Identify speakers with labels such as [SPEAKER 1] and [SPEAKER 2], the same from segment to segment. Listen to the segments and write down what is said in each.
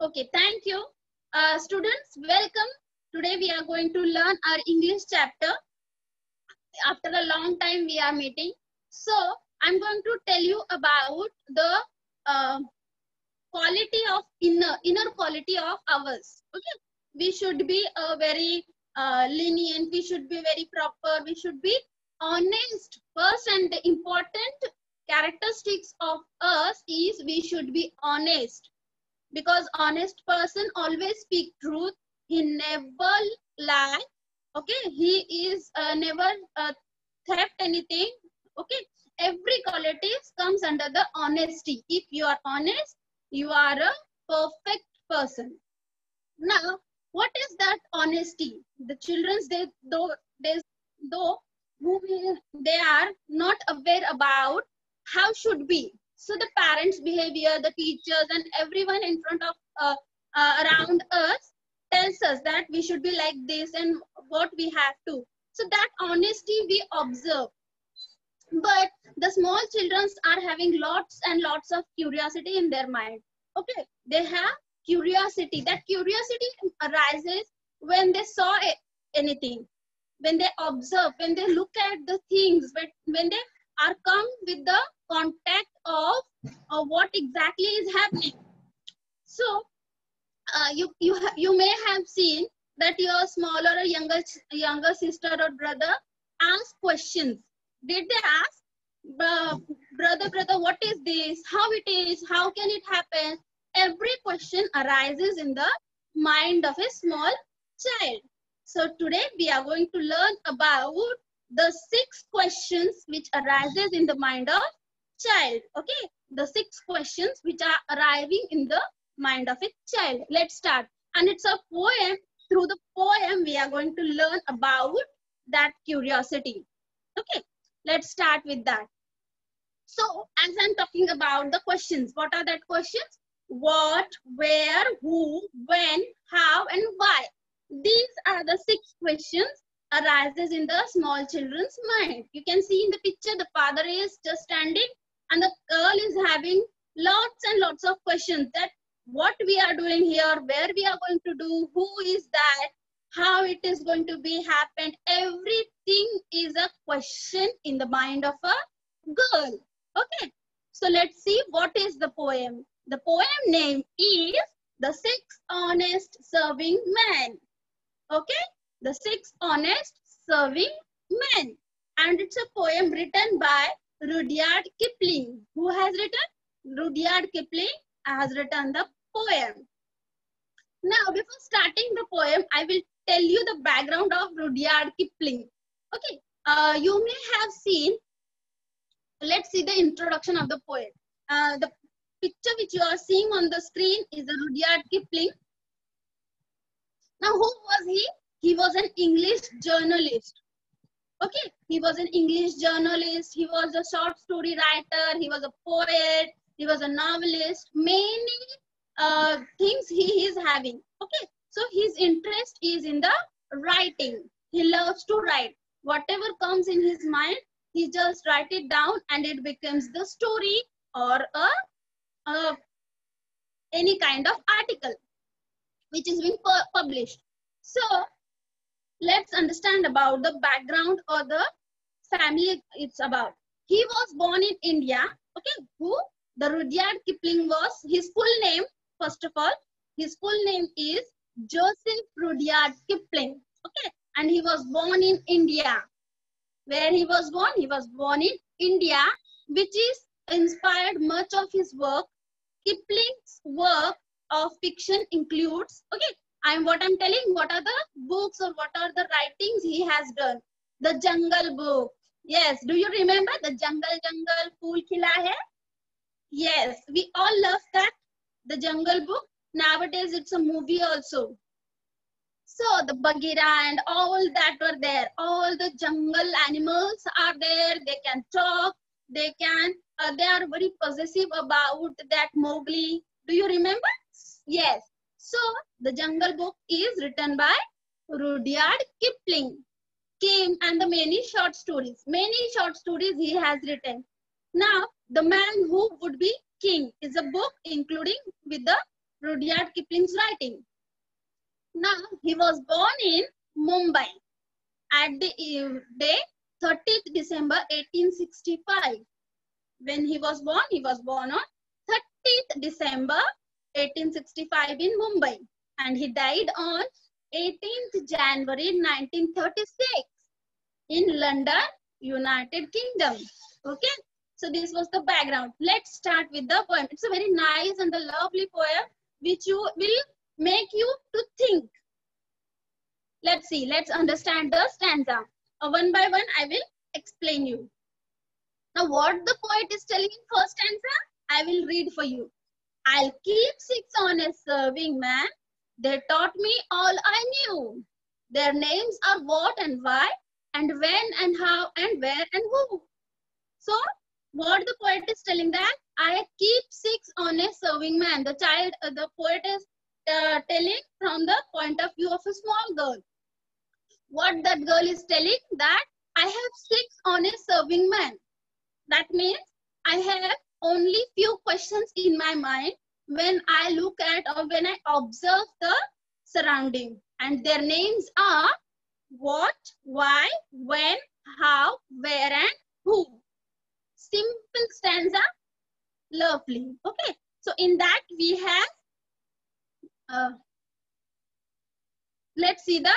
[SPEAKER 1] Okay, thank you. Uh, students, welcome. Today we are going to learn our English chapter. After a long time we are meeting. So, I'm going to tell you about the uh, quality of inner, inner quality of ours. Okay, we should be a very uh, lenient, we should be very proper, we should be honest. First and the important characteristics of us is we should be honest because honest person always speak truth. He never lie. Okay? He is uh, never uh, theft anything. Okay? Every qualities comes under the honesty. If you are honest you are a perfect person. Now what is that honesty? The children's they though they though who they are not aware about how should be so the parents behavior the teachers and everyone in front of uh, uh, around us tells us that we should be like this and what we have to. So that honesty we observe. But the small children are having lots and lots of curiosity in their mind. Okay they have curiosity. That curiosity arises when they saw anything. When they observe when they look at the things when, when they are come with the contact of uh, what exactly is happening. So uh, you you you may have seen that your smaller or younger younger sister or brother ask questions. Did they ask brother brother what is this? How it is? How can it happen? Every question arises in the mind of a small child. So today we are going to learn about the six questions which arises in the mind of child okay? The six questions which are arriving in the mind of a child. Let's start. And it's a poem. Through the poem we are going to learn about that curiosity. Okay? Let's start with that. So as i'm talking about the questions what are that questions? What where who when how and why? These are the six questions arises in the small children's mind. You can see in the picture, the father is just standing and the girl is having lots and lots of questions that what we are doing here, where we are going to do, who is that, how it is going to be happened. Everything is a question in the mind of a girl. Okay. So let's see what is the poem. The poem name is The Six Honest Serving Men. Okay the Six Honest Serving Men. And it's a poem written by Rudyard Kipling. Who has written? Rudyard Kipling has written the poem. Now, before starting the poem, I will tell you the background of Rudyard Kipling. Okay, uh, you may have seen, let's see the introduction of the poem. Uh, the picture which you are seeing on the screen is the Rudyard Kipling. Now, who was he? he was an English journalist. Okay, he was an English journalist. He was a short story writer. He was a poet. He was a novelist. Many uh, things he is having. Okay, so his interest is in the writing. He loves to write. Whatever comes in his mind, he just write it down and it becomes the story or a, a any kind of article which is being published. So let's understand about the background or the family it's about. He was born in India. Okay, who? The Rudyard Kipling was his full name. First of all, his full name is Joseph Rudyard Kipling. Okay, and he was born in India. Where he was born? He was born in India, which is inspired much of his work. Kipling's work of fiction includes, okay, I'm what I'm telling, what are the books or what are the writings he has done? The Jungle Book. Yes, do you remember the Jungle Jungle Phool Khila Hai? Yes, we all love that. The Jungle Book. Nowadays it's a movie also. So the Bagheera and all that were there. All the jungle animals are there. They can talk. They can, uh, they are very possessive about that Mowgli. Do you remember? Yes. So the Jungle Book is written by Rudyard Kipling. Kim and the many short stories. Many short stories he has written. Now, The Man Who Would Be King is a book including with the Rudyard Kipling's writing. Now, he was born in Mumbai at the uh, day 30th December 1865. When he was born, he was born on 30th December 1865 in Mumbai and he died on 18th January 1936 in London, United Kingdom. Okay, so this was the background. Let's start with the poem. It's a very nice and a lovely poem which you will make you to think. Let's see, let's understand the stanza. Uh, one by one, I will explain you. Now, what the poet is telling in first stanza, I will read for you. I'll keep six honest serving man. They taught me all I knew. Their names are what and why, and when and how and where and who. So, what the poet is telling that I keep six honest serving man. The child, uh, the poet is uh, telling from the point of view of a small girl. What that girl is telling that I have six honest serving men. That means I have only few questions in my mind when I look at or when I observe the surrounding. And their names are what, why, when, how, where, and who. Simple stanza, lovely. Okay, so in that we have, uh, let's see the,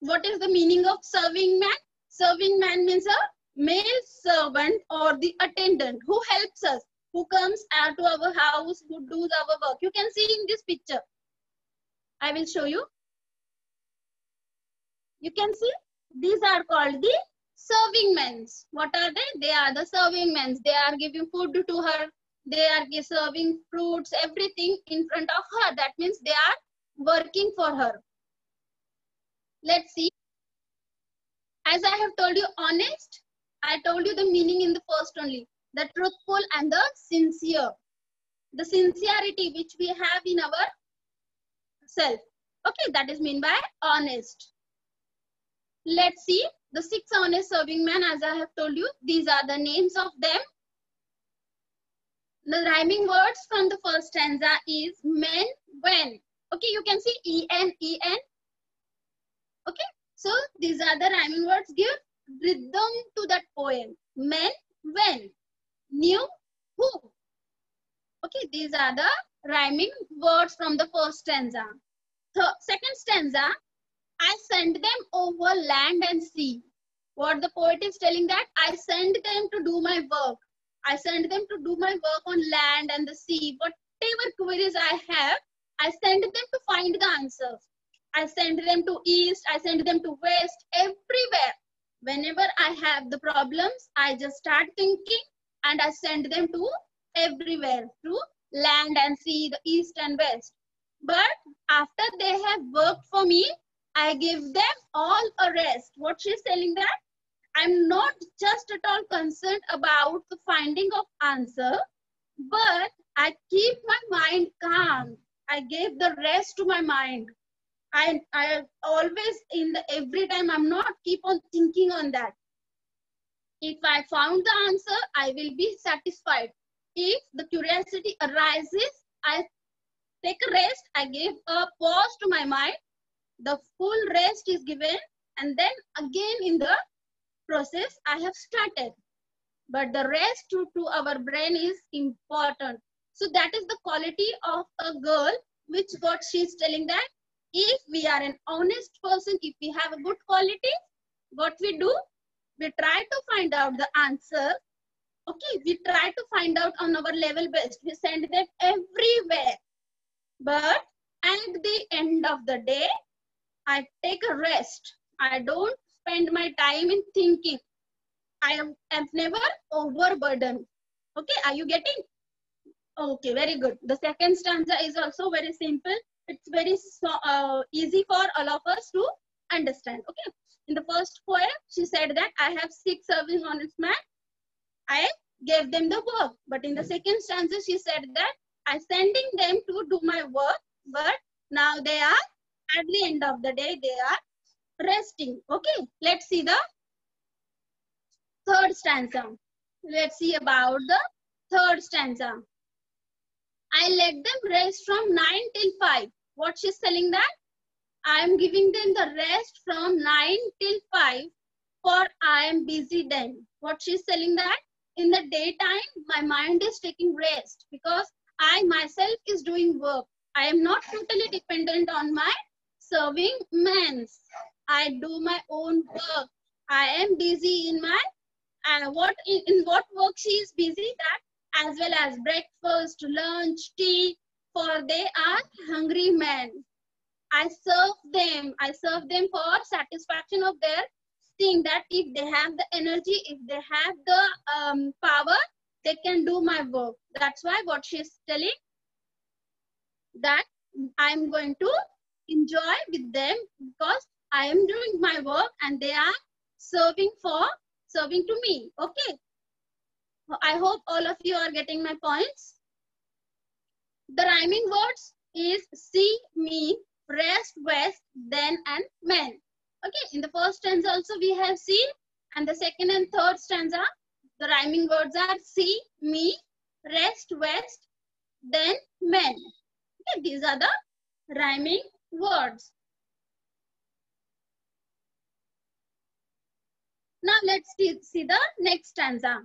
[SPEAKER 1] what is the meaning of serving man? Serving man means a male servant or the attendant who helps us, who comes to our house, who does our work. You can see in this picture. I will show you. You can see these are called the serving men. What are they? They are the serving men. They are giving food to her. They are serving fruits, everything in front of her. That means they are working for her. Let's see. As I have told you, honest, I told you the meaning in the first only. The truthful and the sincere. The sincerity which we have in our self. Okay, that is mean by honest. Let's see the six honest serving men as I have told you. These are the names of them. The rhyming words from the first stanza is men, when. Okay, you can see E-N, E-N. Okay, so these are the rhyming words. Give rhythm to that poem. Men, when. New, who. Okay, these are the rhyming words from the first stanza. The second stanza, I send them over land and sea. What the poet is telling that I send them to do my work. I send them to do my work on land and the sea. Whatever queries I have, I send them to find the answers. I send them to east, I send them to west, everywhere. Whenever I have the problems, I just start thinking and I send them to everywhere, to land and sea, the east and west. But after they have worked for me, I give them all a rest. What she's telling that? I'm not just at all concerned about the finding of answer, but I keep my mind calm. I gave the rest to my mind. I, I always in the every time I'm not keep on thinking on that. If I found the answer, I will be satisfied. If the curiosity arises, I take a rest. I give a pause to my mind. The full rest is given and then again in the process I have started. But the rest to, to our brain is important. So that is the quality of a girl, which what she's telling that if we are an honest person, if we have a good quality, what we do, we try to find out the answer. Okay, we try to find out on our level best. We send them everywhere. But at the end of the day, I take a rest. I don't spend my time in thinking. I am, am never overburdened. Okay, are you getting? Okay, very good. The second stanza is also very simple it's very uh, easy for all of us to understand. Okay. In the first poem, she said that I have six serving honest men. I gave them the work. But in the second stanza, she said that I'm sending them to do my work. But now they are, at the end of the day, they are resting. Okay. Let's see the third stanza. Let's see about the third stanza. I let them rest from 9 till 5. What she's telling that? I am giving them the rest from 9 till 5 for I am busy then. What she's telling that? In the daytime, my mind is taking rest because I myself is doing work. I am not totally dependent on my serving men. I do my own work. I am busy in my uh, what in, in what work she is busy that as well as breakfast, lunch, tea. For they are hungry men. I serve them. I serve them for satisfaction of their thing. That if they have the energy, if they have the um, power, they can do my work. That's why what she's telling that I'm going to enjoy with them because I am doing my work and they are serving for serving to me. Okay. I hope all of you are getting my points. The rhyming words is see, me, rest, west, then, and men. Okay. In the first stanza also we have seen and the second and third stanza the rhyming words are see, me, rest, west, then, men. Okay. These are the rhyming words. Now let's see the next stanza.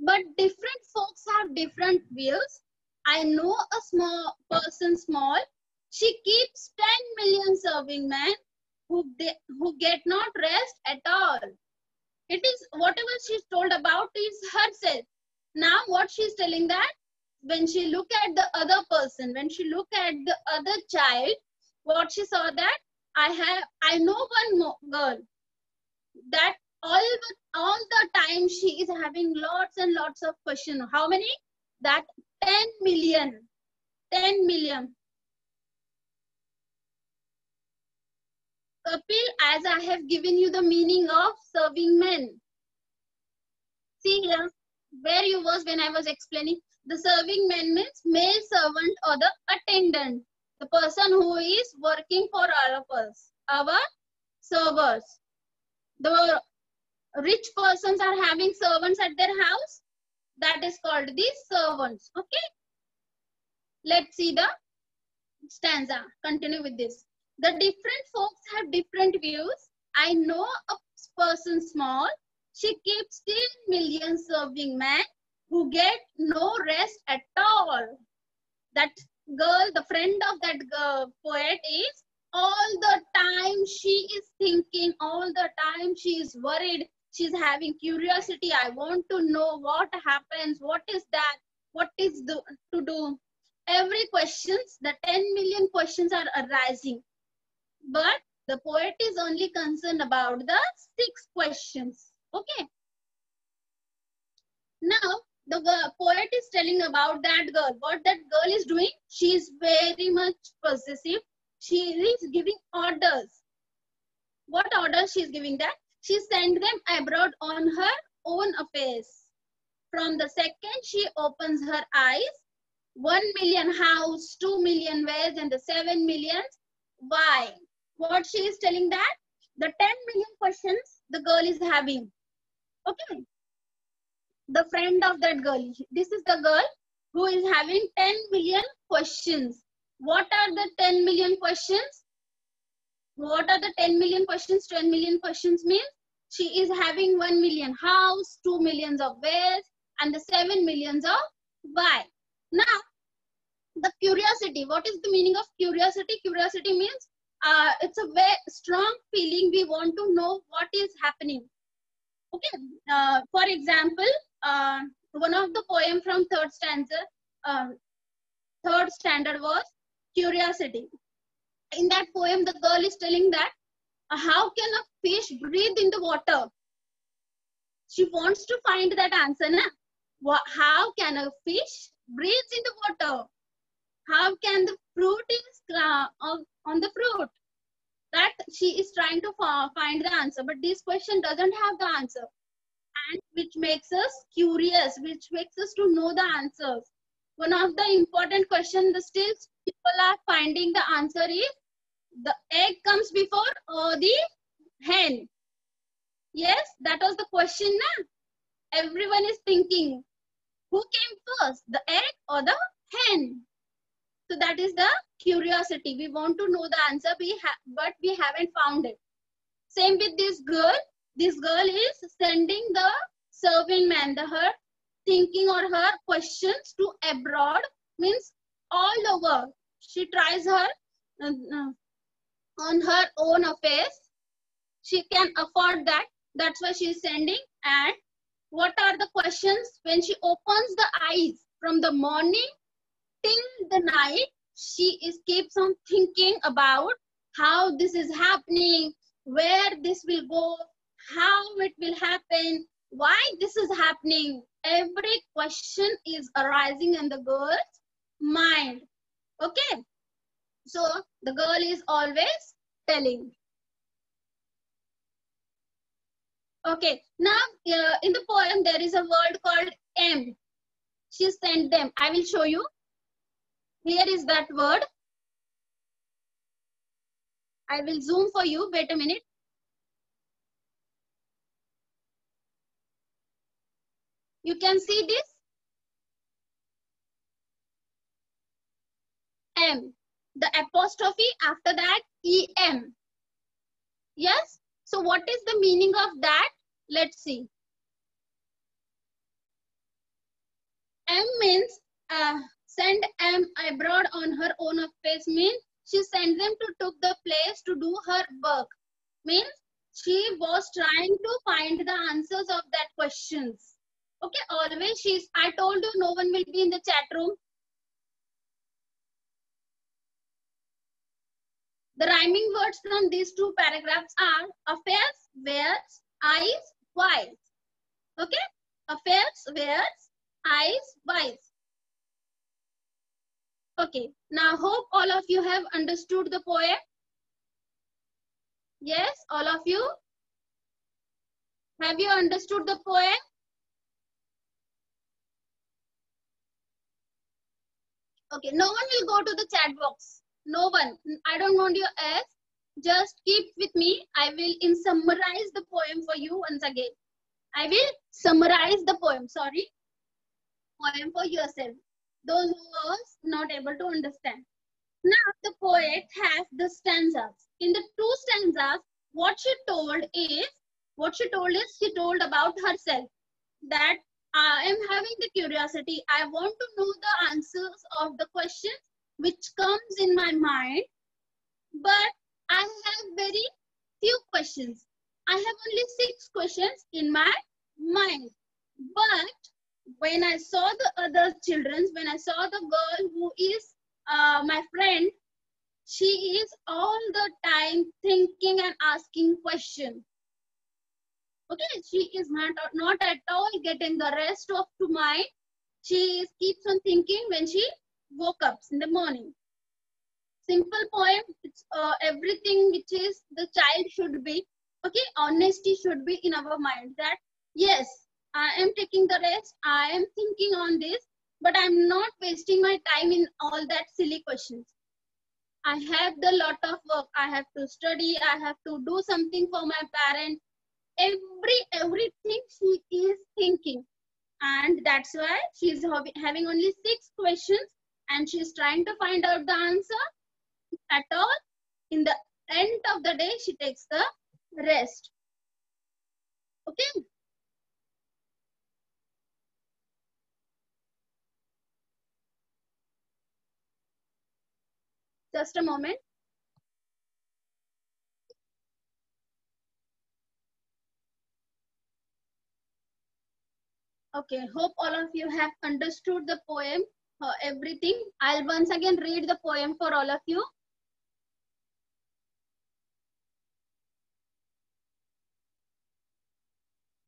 [SPEAKER 1] But different folks have different views. I know a small person small. She keeps 10 million serving men who, they, who get not rest at all. It is whatever she's told about is herself. Now what she's telling that when she look at the other person, when she look at the other child, what she saw that I have, I know one girl that all all the time she is having lots and lots of question. How many? That 10 million. 10 million. Kapil, as I have given you the meaning of serving men. See here, where you was when I was explaining. The serving men means male servant or the attendant. The person who is working for all of us. Our servers. The rich persons are having servants at their house. That is called the servants. Okay. Let's see the stanza. Continue with this. The different folks have different views. I know a person small. She keeps 10 million serving men who get no rest at all. That girl, the friend of that girl, poet is all the time she is thinking, all the time she is worried she's having curiosity. I want to know what happens. What is that? What is the, to do? Every questions the 10 million questions are arising. But the poet is only concerned about the six questions. Okay. Now the poet is telling about that girl. What that girl is doing? She is very much possessive. She is giving orders. What orders she is giving that she sent them abroad on her own affairs. From the second she opens her eyes, 1 million house, 2 million where's, and the 7 millions, why? What she is telling that? The 10 million questions the girl is having. Okay. The friend of that girl. This is the girl who is having 10 million questions. What are the 10 million questions? What are the 10 million questions? 10 million questions means she is having 1 million house, 2 millions of where's, and the 7 millions of why. Now, the curiosity. What is the meaning of curiosity? Curiosity means uh, it's a very strong feeling. We want to know what is happening. Okay. Uh, for example, uh, one of the poem from third stanza, uh, third standard was curiosity in that poem, the girl is telling that uh, how can a fish breathe in the water? She wants to find that answer. Na? How can a fish breathe in the water? How can the fruit is on the fruit? That she is trying to find the answer, but this question doesn't have the answer, and which makes us curious, which makes us to know the answers. One of the important questions the still people are finding the answer is the egg comes before or the hen. Yes, that was the question. Na? Everyone is thinking, who came first, the egg or the hen. So that is the curiosity. We want to know the answer, we but we haven't found it. Same with this girl. This girl is sending the serving man, the her thinking or her questions to abroad means all over. She tries her uh, uh, on her own affairs. She can afford that. That's why she is sending. And what are the questions? When she opens the eyes from the morning till the night, she is keeps on thinking about how this is happening, where this will go, how it will happen, why this is happening. Every question is arising in the girl's mind. Okay. So the girl is always telling. Okay. Now uh, in the poem there is a word called M. She sent them. I will show you. Here is that word. I will zoom for you. Wait a minute. You can see this. M. The apostrophe after that EM. Yes. So what is the meaning of that? Let's see. M means uh, send M abroad on her own affairs means she sent them to took the place to do her work. Means she was trying to find the answers of that questions. Okay, always she's, I told you no one will be in the chat room. The rhyming words from these two paragraphs are affairs, where's, eyes, wise. Okay, affairs, where's, eyes, wise. Okay, now hope all of you have understood the poem. Yes, all of you? Have you understood the poem? Okay, no one will go to the chat box. No one. I don't want your S. Just keep with me. I will in summarize the poem for you once again. I will summarize the poem. Sorry. Poem for yourself. Those who are not able to understand. Now the poet has the stanzas. In the two stanzas, what she told is, what she told is, she told about herself. That I am having the curiosity. I want to know the answers of the questions which comes in my mind. But I have very few questions. I have only six questions in my mind. But when I saw the other children, when I saw the girl who is uh, my friend, she is all the time thinking and asking questions. Okay, she is not, not at all getting the rest of to mind. She keeps on thinking when she woke up in the morning. Simple poem, it's uh, everything which is the child should be. Okay, honesty should be in our mind that yes, I am taking the rest, I am thinking on this, but I'm not wasting my time in all that silly questions. I have the lot of work. I have to study. I have to do something for my parents every everything she is thinking. And that's why she's having only six questions and she's trying to find out the answer at all. In the end of the day she takes the rest. Okay? Just a moment Okay, hope all of you have understood the poem, uh, everything. I'll once again read the poem for all of you.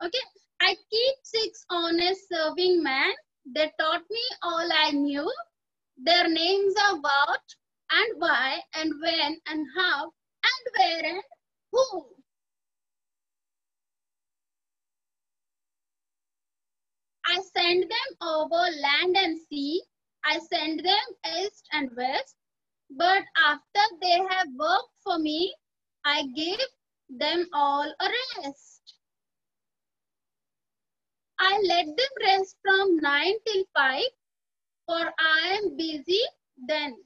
[SPEAKER 1] Okay, I keep six honest serving men. They taught me all I knew. Their names are what and why and when and how and where and who. I send them over land and sea. I send them east and west. But after they have worked for me, I give them all a rest. I let them rest from 9 till 5. for I am busy then.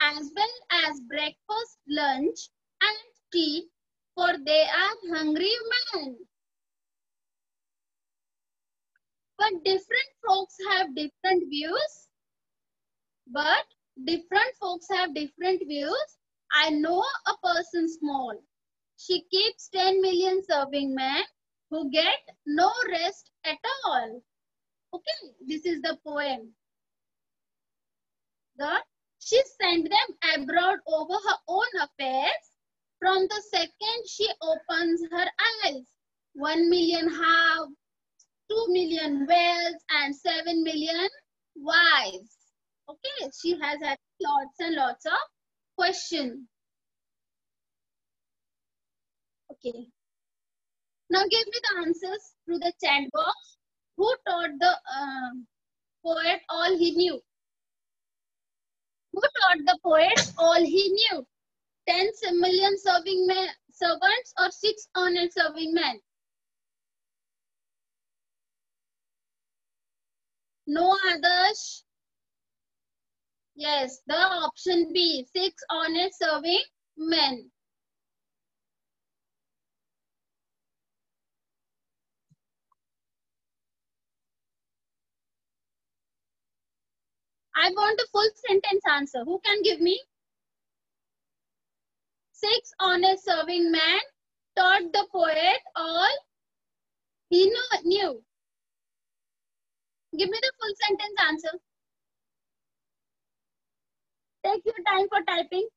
[SPEAKER 1] As well as breakfast, lunch, and tea, for they are hungry men. But different folks have different views. But different folks have different views. I know a person small. She keeps 10 million serving men who get no rest at all. Okay, this is the poem. The, she sent them abroad over her own affairs from the second she opens her eyes. One million have, two million wells, and seven million wives. Okay, she has had lots and lots of questions. Okay. Now give me the answers through the chat box. Who taught the uh, poet all he knew? Who taught the poet all he knew? 10 million serving men, servants or 6 honest serving men? No others. Yes, the option B, 6 honest serving men. I want a full sentence answer. Who can give me? Six honest serving men taught the poet all he knew. Give me the full sentence answer. Take your time for typing.